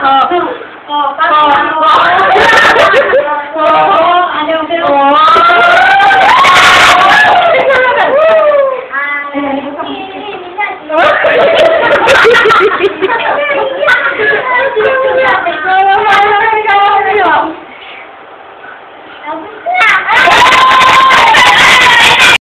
Oh, oh, oh, oh, oh, Oh!